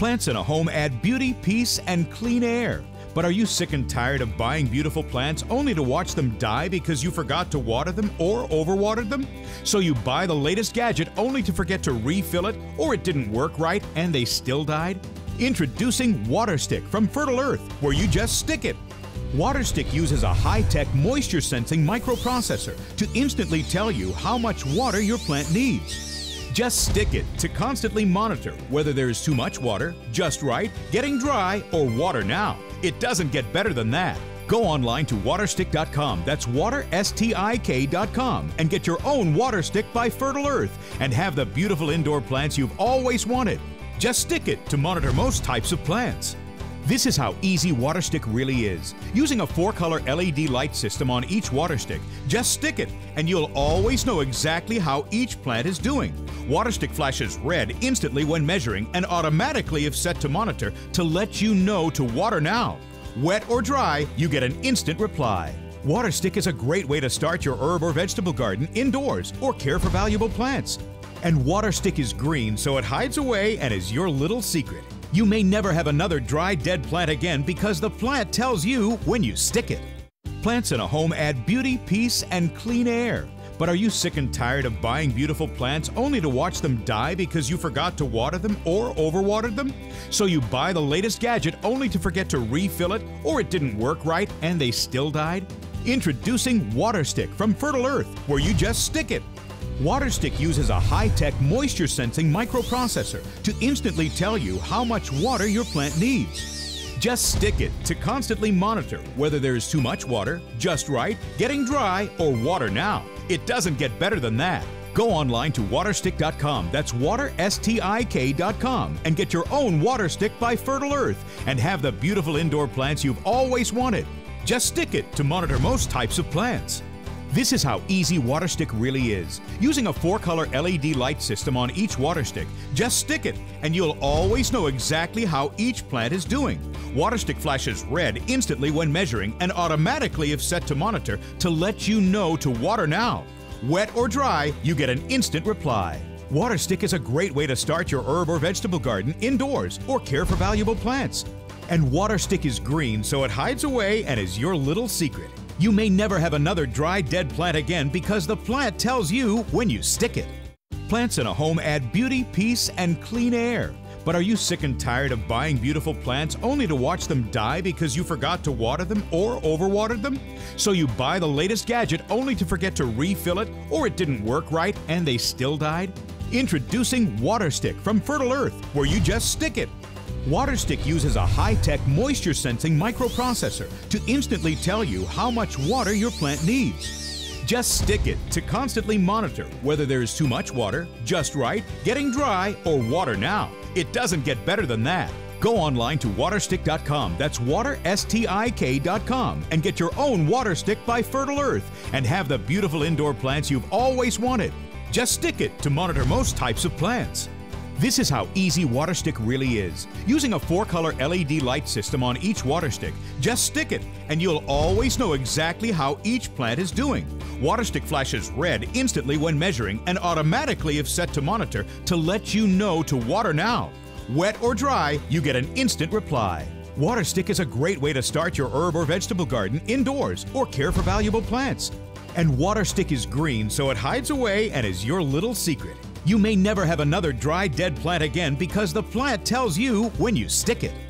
Plants in a home add beauty, peace, and clean air. But are you sick and tired of buying beautiful plants only to watch them die because you forgot to water them or overwatered them? So you buy the latest gadget only to forget to refill it or it didn't work right and they still died? Introducing WaterStik from Fertile Earth, where you just stick it. WaterStik uses a high-tech moisture sensing microprocessor to instantly tell you how much water your plant needs. Just stick it to constantly monitor whether there is too much water, just right, getting dry, or water now. It doesn't get better than that. Go online to waterstick.com, that's waterstik.com, and get your own water stick by Fertile Earth and have the beautiful indoor plants you've always wanted. Just stick it to monitor most types of plants. This is how easy WaterStik really is. Using a four-color LED light system on each WaterStik, just stick it and you'll always know exactly how each plant is doing. WaterStik flashes red instantly when measuring and automatically if set to monitor to let you know to water now. Wet or dry, you get an instant reply. WaterStik is a great way to start your herb or vegetable garden indoors or care for valuable plants. And WaterStik is green so it hides away and is your little secret. You may never have another dry, dead plant again because the plant tells you when you stick it. Plants in a home add beauty, peace, and clean air. But are you sick and tired of buying beautiful plants only to watch them die because you forgot to water them or overwatered them? So you buy the latest gadget only to forget to refill it or it didn't work right and they still died? Introducing WaterStik from Fertile Earth, where you just stick it. WaterStik uses a high-tech moisture sensing microprocessor to instantly tell you how much water your plant needs. Just stick it to constantly monitor whether there is too much water, just right, getting dry, or water now. It doesn't get better than that. Go online to waterstick.com, that's waterstik.com, and get your own water stick by Fertile Earth and have the beautiful indoor plants you've always wanted. Just stick it to monitor most types of plants. This is how easy WaterStik really is. Using a four-color LED light system on each WaterStik, just stick it and you'll always know exactly how each plant is doing. WaterStik flashes red instantly when measuring and automatically if set to monitor to let you know to water now. Wet or dry, you get an instant reply. WaterStik is a great way to start your herb or vegetable garden indoors or care for valuable plants. And WaterStik is green so it hides away and is your little secret. You may never have another dry, dead plant again because the plant tells you when you stick it. Plants in a home add beauty, peace, and clean air. But are you sick and tired of buying beautiful plants only to watch them die because you forgot to water them or overwatered them? So you buy the latest gadget only to forget to refill it or it didn't work right and they still died? Introducing WaterStik from Fertile Earth, where you just stick it WaterStik uses a high-tech moisture sensing microprocessor to instantly tell you how much water your plant needs. Just stick it to constantly monitor whether there is too much water, just right, getting dry, or water now. It doesn't get better than that. Go online to waterstick.com, that's waterstik.com, and get your own water stick by Fertile Earth and have the beautiful indoor plants you've always wanted. Just stick it to monitor most types of plants. This is how easy WaterStik really is. Using a four-color LED light system on each WaterStik, just stick it and you'll always know exactly how each plant is doing. WaterStik flashes red instantly when measuring and automatically if set to monitor to let you know to water now. Wet or dry, you get an instant reply. WaterStik is a great way to start your herb or vegetable garden indoors or care for valuable plants. And WaterStik is green so it hides away and is your little secret. You may never have another dry, dead plant again because the plant tells you when you stick it.